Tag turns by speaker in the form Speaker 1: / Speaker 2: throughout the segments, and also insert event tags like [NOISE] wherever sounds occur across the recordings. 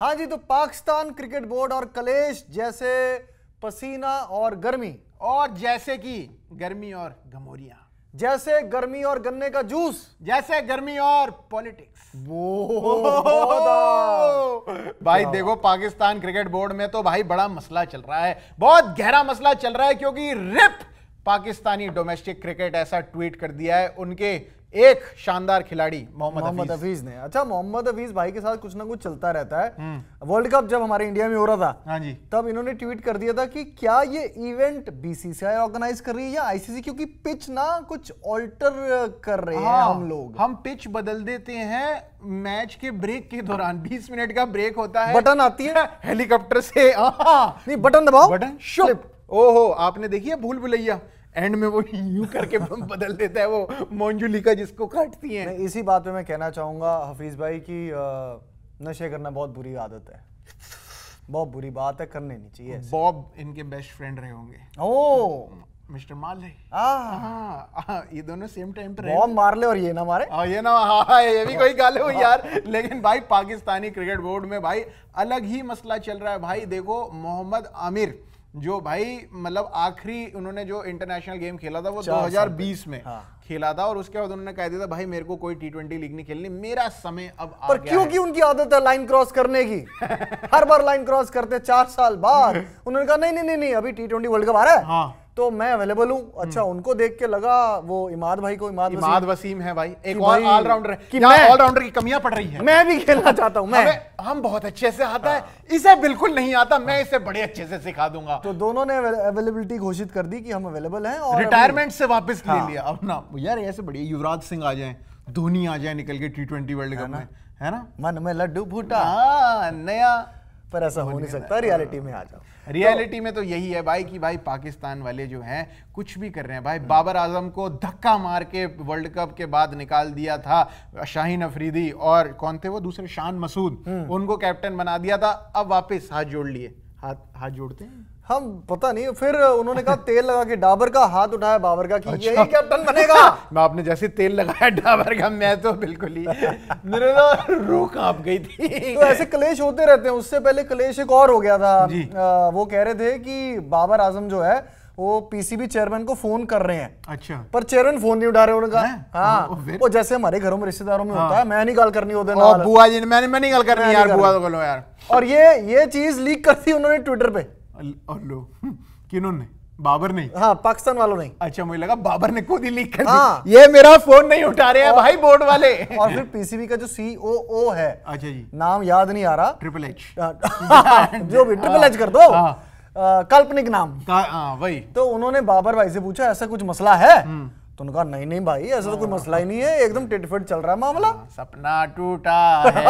Speaker 1: हाँ जी तो Pakistan cricket board और कलेश जैसे पसीना और गर्मी
Speaker 2: और जैसे कि गर्मी और गमोरिया
Speaker 1: जैसे गर्मी और गन्ने का जूस।
Speaker 2: जैसे गर्मी और पॉलिटिक्स।
Speaker 1: वो
Speaker 2: भाई देखो पाकिस्तान क्रिकेट बोर्ड में तो भाई बड़ा मसला चल रहा है। बहुत गहरा मसला चल रहा है क्योंकि रिप पाकिस्तानी डोमेस्टिक क्रिकेट ऐसा ट्वीट कर दिया है। उनके एक शानदार खिलाड़ी मोहम्मद हफीज।
Speaker 1: ने। अच्छा मोहम्मद हफीज भाई के साथ कुछ ना कुछ चलता रहता है। वर्ल्ड कप जब हमारे इंडिया में हो रहा था
Speaker 2: हाँ जी।
Speaker 1: तब इन्होंने ट्वीट कर दिया था कि क्या ये इवेंट बीसीसीआई ऑर्गेनाइज कर रही है या आईसीसी क्योंकि पिच ना कुछ ऑल्टर कर रहे हैं
Speaker 2: हाँ,
Speaker 1: हम लोग।
Speaker 2: हम पिच बदल देते हैं मैच के ब्रेक के दौरान। 20 मिनट का ब्रेक होता है।
Speaker 1: बटन आती है। [LAUGHS]
Speaker 2: हेलीकॉप्टर से हाँ,
Speaker 1: नहीं बटन दबाओ।
Speaker 2: बटन. शुप। ओहो आपने देखी है? भूल भुलैया। एंड में वो यू करके [LAUGHS] बदल देता है वो मोंजुलिका जिसको काटती है।
Speaker 1: इसी बात पे मैं कहना चाहूँगा हफीज भाई की नशे करना बहुत बुरी आदत है। बहुत बुरी बात है करने नहीं चाहिए
Speaker 2: बॉब इनके बेस्ट फ्रेंड रहे होंगे।
Speaker 1: ओ
Speaker 2: मिस्टर
Speaker 1: आ
Speaker 2: हाँ हाँ, ये दोनों सेम टाइम पे रहे
Speaker 1: बॉम्ब मार ले और ये ना मारे।
Speaker 2: हाँ ये ना हाँ हाँ, ये भी कोई गाल है यार। लेकिन भाई पाकिस्तानी क्रिकेट बोर्ड में भाई अलग ही मसला चल रहा है। भाई देखो मोहम्मद आमिर जो भाई मतलब आखिरी उन्होंने जो इंटरनेशनल गेम खेला था वो
Speaker 1: चार साल
Speaker 2: 2020 में
Speaker 1: हाँ।
Speaker 2: खेला था और उसके बाद उन्होंने कह दिया था भाई मेरे को कोई टी ट्वेंटी लीग नहीं खेलनी मेरा समय अब आ
Speaker 1: पर
Speaker 2: गया
Speaker 1: क्यों
Speaker 2: है।
Speaker 1: उनकी आदत है लाइन क्रॉस करने की? [LAUGHS] हर बार लाइन क्रॉस करते चार साल बाद। [LAUGHS] उन्होंने कहा नहीं नहीं नहीं नहीं अभी टी ट्वेंटी वर्ल्ड कप आ रहा है।
Speaker 2: हाँ।
Speaker 1: तो मैं अवेलेबल हूँ। अच्छा उनको देख के लगा वो इमाद भाई को इमाद
Speaker 2: इमाद
Speaker 1: वसीम,
Speaker 2: है भाई। एक और ऑलराउंडर है। ऑलराउंडर की कमियाँ पड़ रही है।
Speaker 1: मैं भी खेलना चाहता हूँ मैं।
Speaker 2: हम बहुत अच्छे से आता है। इसे बिल्कुल नहीं आता मैं इसे बड़े अच्छे से सिखा दूँगा।
Speaker 1: तो दोनों ने अवेलेबिलिटी घोषित कर दी कि हम अवेलेबल हैं और
Speaker 2: रिटायरमेंट से वापस ले
Speaker 1: हाँ।
Speaker 2: लिया अपना। यार ऐसे बढ़िया युवराज सिंह आ जाए धोनी आ जाए निकल के टी ट्वेंटी वर्ल्ड कप में है ना?
Speaker 1: मन में लड्डू फूटा।
Speaker 2: हाँ नया
Speaker 1: पर ऐसा हो नहीं सकता रियलिटी में आ जाओ।
Speaker 2: रियलिटी में तो यही है भाई कि भाई पाकिस्तान वाले जो हैं कुछ भी कर रहे हैं। भाई बाबर आज़म को धक्का मार के वर्ल्ड कप के बाद निकाल दिया था शाहीन अफरीदी और कौन थे वो? दूसरे शान मसूद। उनको कैप्टन बना दिया था अब वापस हाथ जोड़ लिए। हाथ हाथ जोड़ते हैं?
Speaker 1: हम पता नहीं फिर उन्होंने कहा तेल लगा के डाबर का हाथ उठाया बाबर का कि
Speaker 2: अच्छा।
Speaker 1: यही कैप्टन बनेगा? [LAUGHS]
Speaker 2: मैं आपने जैसे तेल लगाया डाबर का मैं तो बिल्कुल ही मेरे ना रूह काँप गई थी।
Speaker 1: तो ऐसे कलेश होते रहते हैं। उससे पहले कलेश एक और हो गया था। आ, वो कह रहे थे कि बाबर आज़म जो है वो पीसीबी चेयरमैन को फ़ोन कर रहे हैं।
Speaker 2: अच्छा।
Speaker 1: पर चेयरमैन फ़ोन नहीं उठा रहे उन्होंने
Speaker 2: हैं?
Speaker 1: हाँ। वो जैसे हमारे घरों में रिश्तेदारों में होता है मैं नहीं गाल करनी होते
Speaker 2: बुआ जी ने मैंने मैं नहीं गल करनी यार बुआ तो बोलो यार।
Speaker 1: और ये ये चीज़ लीक कर दी उन्होंने ट्विटर पे।
Speaker 2: और लो किन्होंने बाबर नहीं?
Speaker 1: हाँ पाकिस्तान वालों नहीं
Speaker 2: अच्छा मुझे लगा बाबर ने खुद ही लीक कर
Speaker 1: हाँ।
Speaker 2: ये मेरा फ़ोन नहीं उठा रहे हैं भाई बोर्ड वाले।
Speaker 1: और फिर पीसीबी का जो सीओओ है
Speaker 2: अच्छा जी।
Speaker 1: नाम याद नहीं आ रहा।
Speaker 2: ट्रिपल एच [LAUGHS]
Speaker 1: जो भी ट्रिपल एच कर दो।
Speaker 2: हाँ।
Speaker 1: काल्पनिक नाम।
Speaker 2: का, आ, वही।
Speaker 1: तो उन्होंने बाबर भाई से पूछा ऐसा कुछ मसला है? तो उन्होंने कहा नहीं नहीं भाई ऐसा तो कोई मसला ही नहीं है एकदम टिटफिट चल रहा है मामला.
Speaker 2: सपना टूटा है।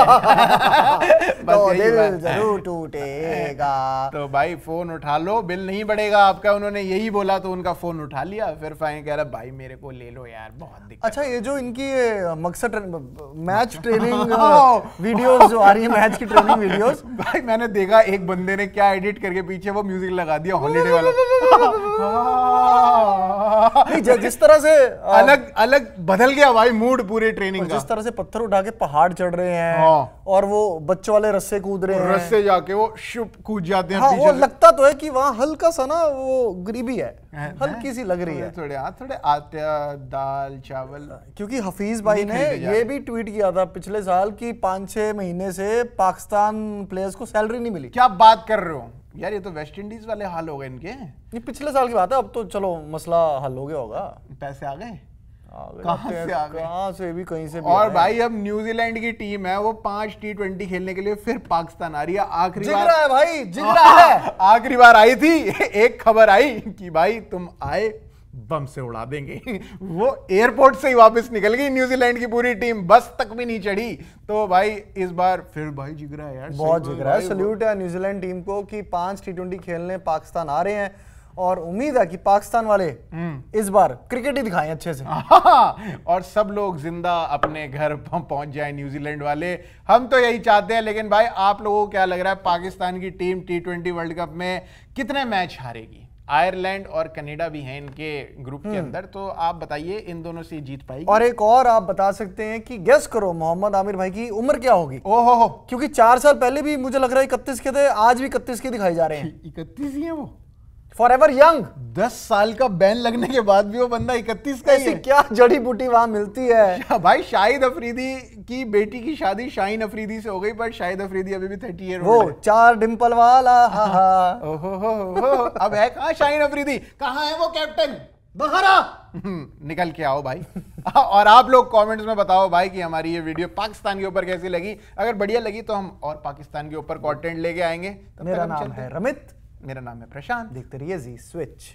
Speaker 2: [LAUGHS]
Speaker 1: तो दिल ज़रूर टूटेगा।
Speaker 2: तो भाई फ़ोन उठा लो बिल नहीं बढ़ेगा आपका उन्होंने यही बोला तो उनका फ़ोन उठा लिया। फिर फाइन कह रहा भाई मेरे को ले लो यार बहुत दिक्कत
Speaker 1: अच्छा ये जो इनकी मकसद मैच [LAUGHS] ट्रेनिंग
Speaker 2: हाँ।
Speaker 1: वीडियोस जो आ रही है मैच की ट्रेनिंग वीडियोस। [LAUGHS]
Speaker 2: भाई मैंने देखा एक बंदे ने क्या एडिट करके पीछे वो म्यूज़िक लगा दिया हॉलीडे वाला।
Speaker 1: जिस तरह से आ,
Speaker 2: अलग अलग बदल गया भाई मूड पूरे ट्रेनिंग का।
Speaker 1: जिस तरह से पत्थर उठा के पहाड़ चढ़ रहे हैं
Speaker 2: हाँ।
Speaker 1: और वो बच्चों वाले रस्से कूद रहे हैं।
Speaker 2: रस्ते जाके वो शुप कूद जाते हैं
Speaker 1: हाँ वो लगता तो है कि वहाँ हल्का सा ना वो गरीबी है हल्की सी लग रही है।
Speaker 2: थोड़े हाँ थोड़े आटा दाल चावल।
Speaker 1: क्योंकि हफीज भाई ने ये भी ट्वीट किया था पिछले साल कि पाँच छह महीने से पाकिस्तान प्लेयर्स को सैलरी नहीं मिली।
Speaker 2: क्या बात कर रहे हो? यार ये तो वेस्ट इंडीज वाले हाल हो गए इनके।
Speaker 1: ये पिछले साल की बात है अब तो चलो मसला हल हो गया होगा।
Speaker 2: पैसे आ गए? कहाँ
Speaker 1: हैं,
Speaker 2: से आ गए?
Speaker 1: कहाँ से भी कहीं से भी
Speaker 2: और भाई अब न्यूजीलैंड की टीम है वो पाँच टी ट्वेंटी खेलने के लिए फिर पाकिस्तान आ रही है। आखिरी बार
Speaker 1: है भाई जिगरा [LAUGHS] है।
Speaker 2: आखिरी बार आई थी [LAUGHS] एक खबर आई कि भाई तुम आए बम से उड़ा देंगे। [LAUGHS] वो एयरपोर्ट से ही वापस निकल गई न्यूजीलैंड की पूरी टीम बस तक भी नहीं चढ़ी। तो भाई इस बार फिर भाई जिगरा है यार
Speaker 1: बहुत जिगरा है। सल्यूट है न्यूजीलैंड टीम को कि पाँच टी खेलने पाकिस्तान आ रहे हैं और उम्मीद है कि पाकिस्तान वाले
Speaker 2: हम्म।
Speaker 1: इस बार क्रिकेट ही दिखाएँ अच्छे से। [LAUGHS]
Speaker 2: और सब लोग ज़िंदा अपने घर [LAUGHS] पहुँच जाए न्यूजीलैंड वाले। हम तो यही चाहते हैं लेकिन भाई आप लोगों को क्या लग रहा है पाकिस्तान की team T twenty world cup में कितने मैच हारेगी? आयरलैंड और कनाडा भी हैं इनके ग्रुप के अंदर तो आप बताइए इन दोनों से जीत पाएगी।
Speaker 1: और एक और आप बता सकते हैं कि गेस करो मोहम्मद आमिर भाई की उम्र क्या होगी?
Speaker 2: ओहो हो।
Speaker 1: क्योंकि चार साल पहले भी मुझे लग रहा है इकतीस के थे आज भी इकतीस के दिखाई जा रहे हैं। [LAUGHS]
Speaker 2: इकतीस ही है वो।
Speaker 1: फॉर एवर यंग
Speaker 2: दस साल का बैन लगने के बाद भी वो बंदा इकतीस का ही
Speaker 1: ऐसी क्या जड़ी बूटी वहाँ मिलती है?
Speaker 2: भाई शाहिद अफरीदी की बेटी की शादी शाहीन अफरीदी से हो गई बट शाहिद अफरीदी अभी भी थर्टी ईयर
Speaker 1: वो चार डिंपल वाला हा हा। [LAUGHS]
Speaker 2: ओहो हो हो हो, अब है कहाँ शाहीन अफरीदी? कहाँ है वो कैप्टन बहरा निकल के आओ भाई। [LAUGHS] और आप लोग कमेंट्स में बताओ भाई कि हमारी ये वीडियो पाकिस्तान के ऊपर कैसी लगी। अगर बढ़िया लगी तो हम और पाकिस्तान के ऊपर कंटेंट लेके आएँगे। तब
Speaker 1: मेरा नाम
Speaker 2: है।
Speaker 1: रमित।
Speaker 2: मेरा नाम है प्रशांत
Speaker 1: देखते रहिए जी स्विच